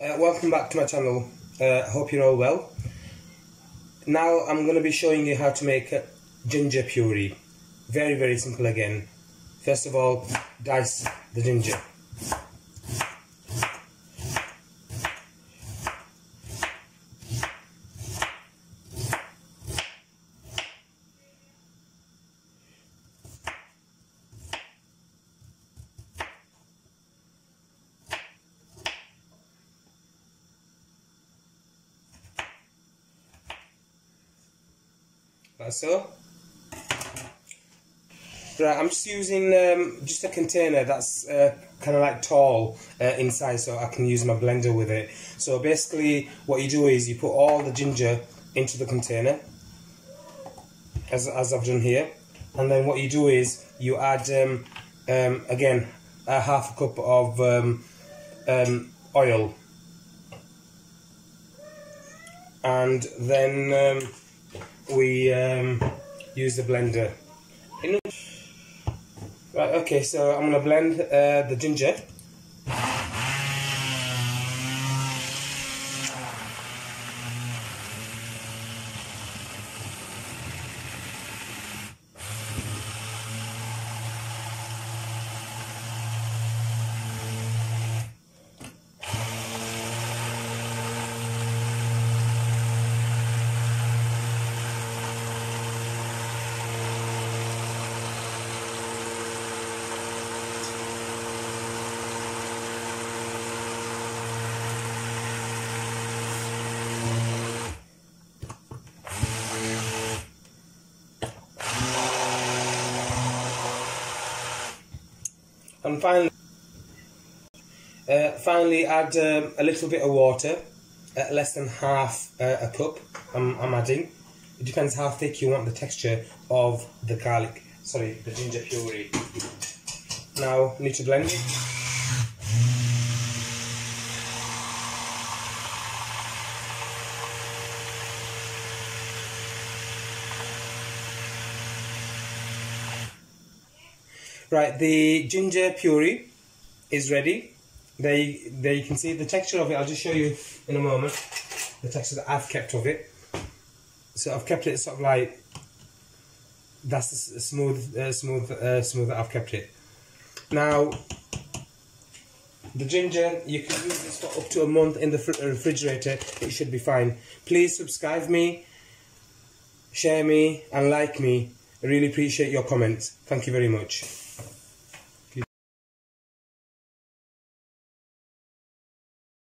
Uh, welcome back to my channel. Uh, hope you're all well. Now I'm going to be showing you how to make ginger puree. Very very simple again. First of all, dice the ginger. So. Right, I'm just using um, just a container that's uh, kind of like tall uh, inside so I can use my blender with it. So basically what you do is you put all the ginger into the container as, as I've done here and then what you do is you add um, um, again a half a cup of um, um, oil and then um, we um, use the blender. Right, okay, so I'm going to blend uh, the ginger. And finally uh, finally add um, a little bit of water uh, less than half uh, a cup I'm, I'm, adding. It depends how thick you want the texture of the garlic sorry the ginger puree. Now need to blend Right, the ginger puree is ready. There, you, there you can see the texture of it. I'll just show you in a moment the texture that I've kept of it. So I've kept it sort of like that's the smooth, uh, smooth, uh, smooth that I've kept it. Now, the ginger you can use this for up to a month in the refrigerator. It should be fine. Please subscribe me, share me, and like me. I really appreciate your comments. Thank you very much.